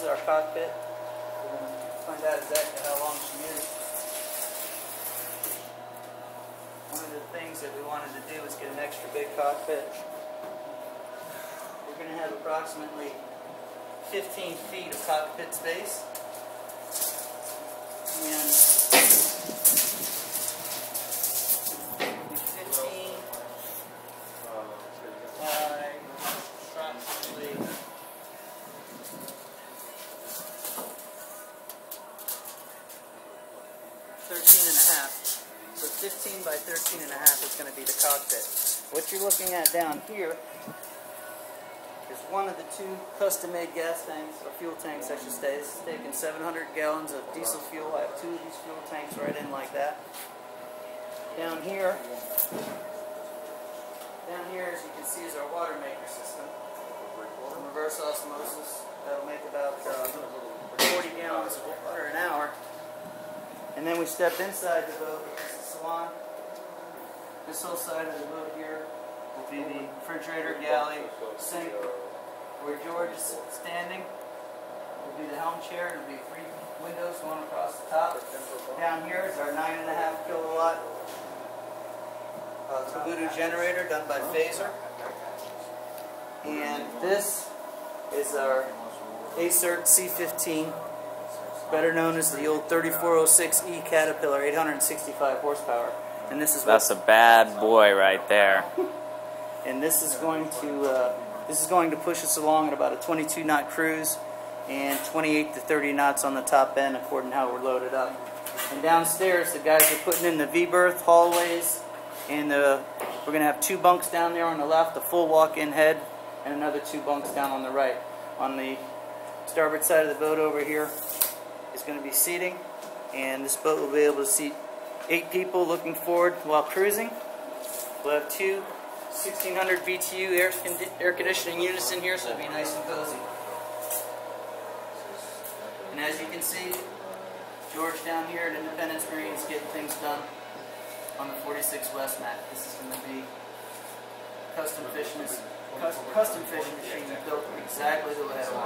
is our cockpit. We're going to find out exactly how long she is. One of the things that we wanted to do was get an extra big cockpit. We're going to have approximately 15 feet of cockpit space. And 15 by approximately Thirteen and a half. So 15 by 13 and a half is going to be the cockpit. What you're looking at down here is one of the two custom-made gas tanks, or fuel tanks I should say. It's taking 700 gallons of diesel fuel. I have two of these fuel tanks right in like that. Down here, down here as you can see is our water maker system. Reverse osmosis. That'll make about uh, 40 gallons of water an hour. And then we step inside the boat, which is the salon. This whole side of the boat here will be the refrigerator, galley, sink, where George is standing. Will be the helm chair, and it'll be three windows going across the top. Down here is our nine and a half kilowatt uh, Kubota generator done by Phasor. And this is our Acert C15 better known as the old 3406E Caterpillar, 865 horsepower. And this is That's a bad boy right there. and this is going to uh, this is going to push us along at about a 22 knot cruise and 28 to 30 knots on the top end, according to how we're loaded up. And downstairs, the guys are putting in the V-berth hallways, and the, we're going to have two bunks down there on the left, a full walk-in head, and another two bunks down on the right. On the starboard side of the boat over here is going to be seating, and this boat will be able to seat eight people looking forward while cruising. We'll have two 1600 BTU air, air conditioning units in here, so it'll be nice and cozy. And as you can see, George down here at Independence Marine is getting things done on the 46 Wesmac. This is going to be custom fishing, custom fishing machine built exactly the way I.